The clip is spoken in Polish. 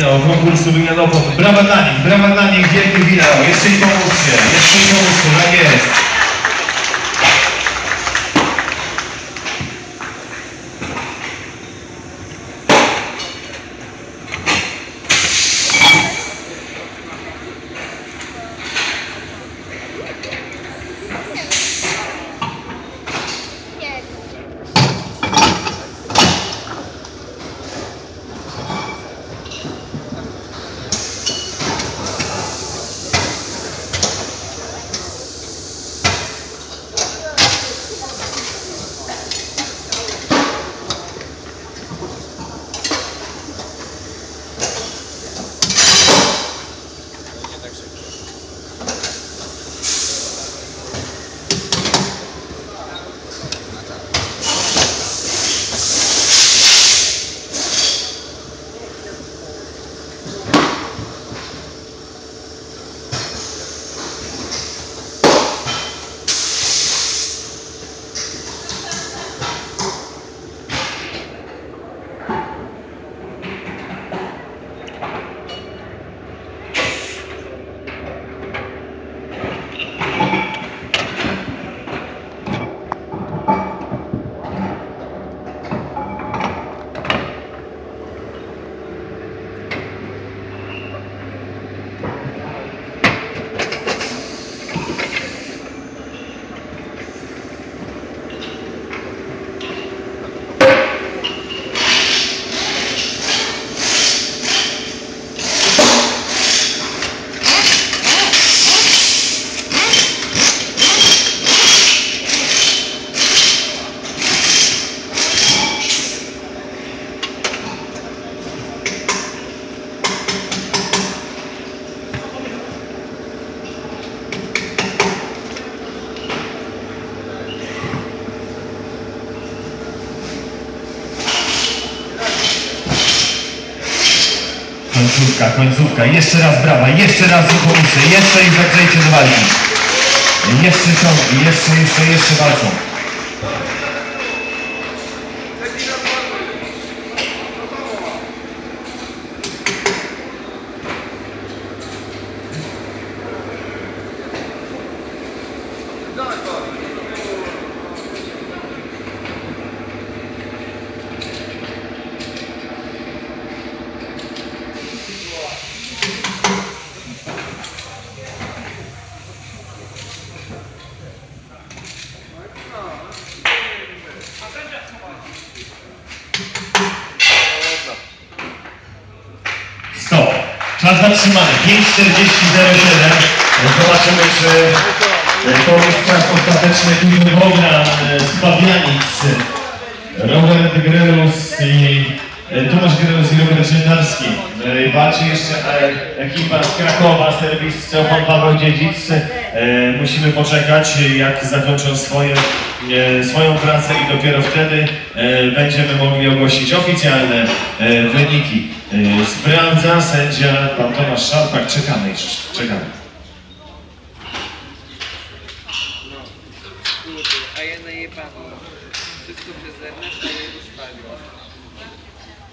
wideo konkursu wymianową. Brawa dla nich, brawa dla nich, wielkie wideo. Jeszcze im pomóżcie, jeszcze im pomóżcie, tak jest. Końcówka, końcówka. Jeszcze raz brawa, jeszcze raz pomóżcie, jeszcze i zaczęcie do walki. Jeszcze ciągli, jeszcze, jeszcze, jeszcze walczą. Czas zatrzymany. 5.40.07. Zobaczymy, czy e, to jest czas ostateczny Duży Bogdan e, z Pawianic, Robert Grelus i e, Tomasz Grelus i Robert. E, Walczy jeszcze e, ekipa z Krakowa, serwis Stefan Paweł Dziedzic. E, Musimy poczekać, jak zakończą swoje, e, swoją pracę i dopiero wtedy e, będziemy mogli ogłosić oficjalne e, wyniki. E, Sprawdza sędzia pan Tomasz Szarpak. Czekamy jeszcze, czekamy. Najebany. Wszystko przez Ernesta, a